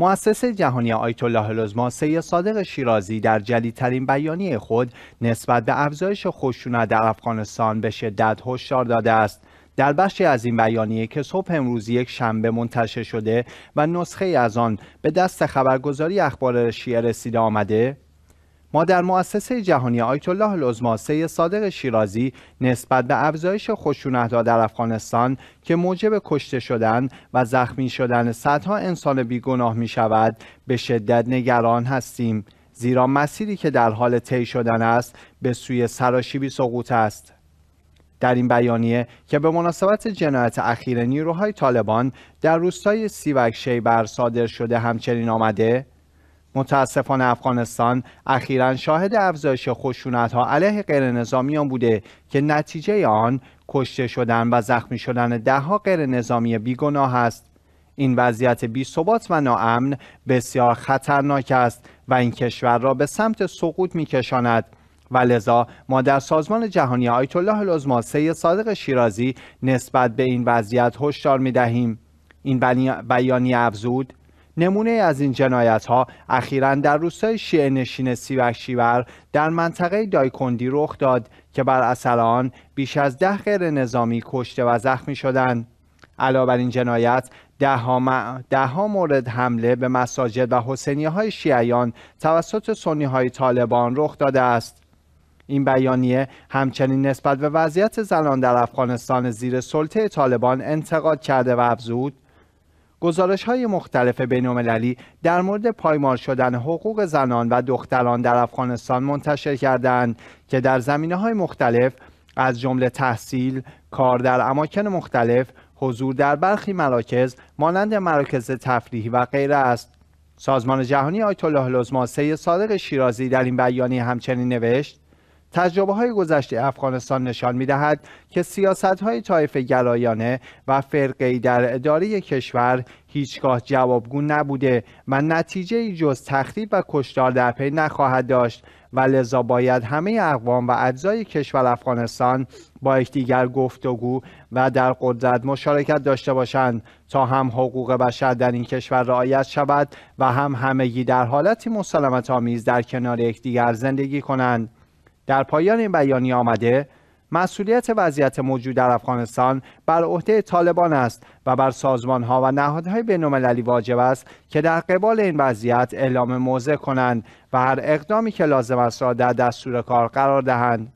مؤسسه جهانی آیت الله العظما سید صادق شیرازی در جدیدترین بیانیه خود نسبت به افزایش خشونت در افغانستان به شدت هشدار داده است. در بخشی از این بیانیه که صبح امروز یک شنبه منتشر شده و نسخه از آن به دست خبرگزاری اخبار شیعه رسیده آمده ما در مؤسسه جهانی آیت الله العظما صادق شیرازی نسبت به افزایش خشونتها در افغانستان که موجب کشته شدن و زخمی شدن صدها انسان بیگناه می شود به شدت نگران هستیم. زیرا مسیری که در حال طی شدن است به سوی سراشیبی سقوط است. در این بیانیه که به مناسبت جنایت اخیر نیروهای طالبان در روستای سیوک شیبر صادر شده همچنین آمده متاسفانه افغانستان اخیرا شاهد افزایش خشونت ها علیه غیر نظامیان بوده که نتیجه آن کشته شدن و زخمی شدن دهها غیر نظامی بیگناه است. این وضعیت بی ثبات و ناامن بسیار خطرناک است و این کشور را به سمت سقوط می کشاند و لذا ما در سازمان جهانی آیت الله العظما سید صادق شیرازی نسبت به این وضعیت هشدار می دهیم این بیانیه افزود نمونه از این جنایت ها اخیرا در روستای شیعه نشین سیوک شیور در منطقه دایکندی رخ داد که بر اثر آن بیش از ده غیر نظامی کشته و زخمی شدند. علاوه بر این جنایت ده ها, ده ها مورد حمله به مساجد و حسینیه های شیعیان توسط سنی های طالبان رخ داده است. این بیانیه همچنین نسبت به وضعیت زنان در افغانستان زیر سلطه طالبان انتقاد کرده و افزود. گزارش های مختلف بین در مورد پایمال شدن حقوق زنان و دختران در افغانستان منتشر کردند که در زمینه های مختلف از جمله تحصیل، کار در اماکن مختلف، حضور در برخی مراکز مانند مراکز تفریحی و غیره است. سازمان جهانی آیت الله العظما صادق شیرازی در این بیانیه همچنین نوشت تجربه های گذشته افغانستان نشان می دهد که سیاست های طایف گرایانه و فرقی در اداره کشور هیچگاه جوابگو نبوده و نتیجه ای جز تخریب و کشتار در پی نخواهد داشت. و لذا باید همه اقوام و اجزای کشور افغانستان با یکدیگر گفتگو و در قدرت مشارکت داشته باشند تا هم حقوق بشر در این کشور رعایت شود و هم همگی در حالتی مسالمت آمیز در کنار یکدیگر زندگی کنند. در پایان این بیانیه آمده مسئولیت وضعیت موجود در افغانستان بر عهده طالبان است و بر سازمان ها و نهادهای بین‌المللی واجب است که در قبال این وضعیت اعلام موضع کنند و هر اقدامی که لازم است را در دستور کار قرار دهند.